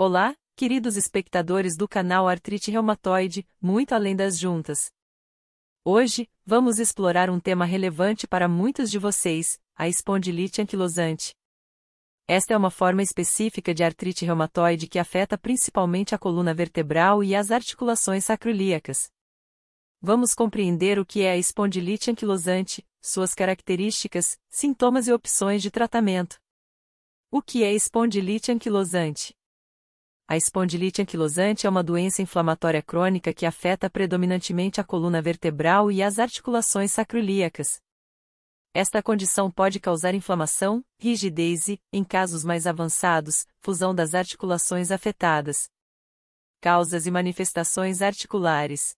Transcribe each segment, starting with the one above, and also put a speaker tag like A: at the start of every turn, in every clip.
A: Olá, queridos espectadores do canal Artrite Reumatoide, muito além das juntas. Hoje, vamos explorar um tema relevante para muitos de vocês, a espondilite anquilosante. Esta é uma forma específica de artrite reumatoide que afeta principalmente a coluna vertebral e as articulações sacroiliacas. Vamos compreender o que é a espondilite anquilosante, suas características, sintomas e opções de tratamento. O que é espondilite anquilosante? A espondilite anquilosante é uma doença inflamatória crônica que afeta predominantemente a coluna vertebral e as articulações sacroiliacas. Esta condição pode causar inflamação, rigidez e, em casos mais avançados, fusão das articulações afetadas. Causas e manifestações articulares.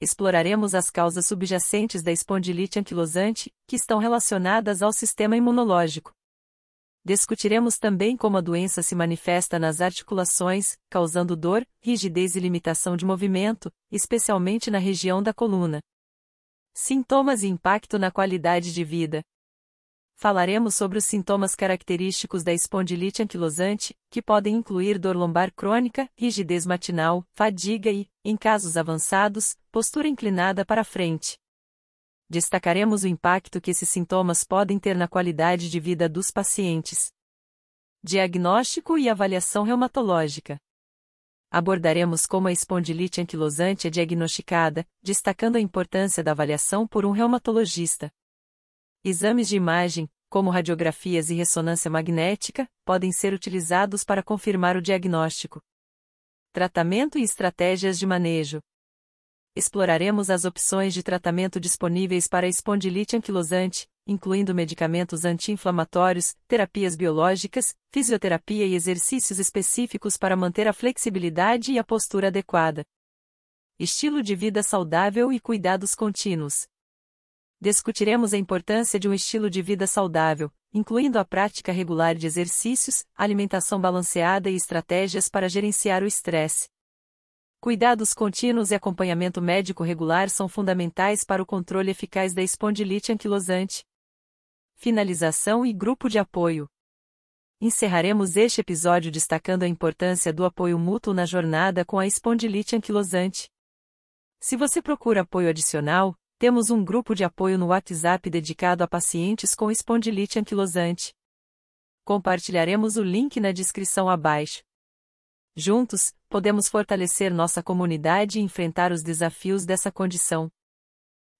A: Exploraremos as causas subjacentes da espondilite anquilosante, que estão relacionadas ao sistema imunológico. Discutiremos também como a doença se manifesta nas articulações, causando dor, rigidez e limitação de movimento, especialmente na região da coluna. Sintomas e impacto na qualidade de vida. Falaremos sobre os sintomas característicos da espondilite anquilosante, que podem incluir dor lombar crônica, rigidez matinal, fadiga e, em casos avançados, postura inclinada para frente destacaremos o impacto que esses sintomas podem ter na qualidade de vida dos pacientes. Diagnóstico e avaliação reumatológica. Abordaremos como a espondilite anquilosante é diagnosticada, destacando a importância da avaliação por um reumatologista. Exames de imagem, como radiografias e ressonância magnética, podem ser utilizados para confirmar o diagnóstico. Tratamento e estratégias de manejo exploraremos as opções de tratamento disponíveis para a espondilite anquilosante, incluindo medicamentos anti-inflamatórios, terapias biológicas, fisioterapia e exercícios específicos para manter a flexibilidade e a postura adequada. Estilo de vida saudável e cuidados contínuos. Discutiremos a importância de um estilo de vida saudável, incluindo a prática regular de exercícios, alimentação balanceada e estratégias para gerenciar o estresse. Cuidados contínuos e acompanhamento médico regular são fundamentais para o controle eficaz da espondilite anquilosante. Finalização e grupo de apoio. Encerraremos este episódio destacando a importância do apoio mútuo na jornada com a espondilite anquilosante. Se você procura apoio adicional, temos um grupo de apoio no WhatsApp dedicado a pacientes com espondilite anquilosante. Compartilharemos o link na descrição abaixo. Juntos, podemos fortalecer nossa comunidade e enfrentar os desafios dessa condição.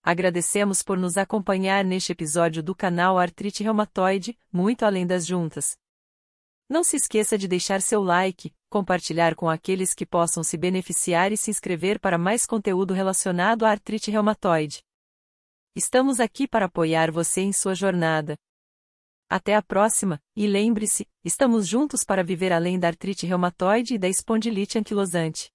A: Agradecemos por nos acompanhar neste episódio do canal Artrite Reumatoide, muito além das juntas. Não se esqueça de deixar seu like, compartilhar com aqueles que possam se beneficiar e se inscrever para mais conteúdo relacionado à artrite reumatoide. Estamos aqui para apoiar você em sua jornada. Até a próxima, e lembre-se, estamos juntos para viver além da artrite reumatoide e da espondilite anquilosante.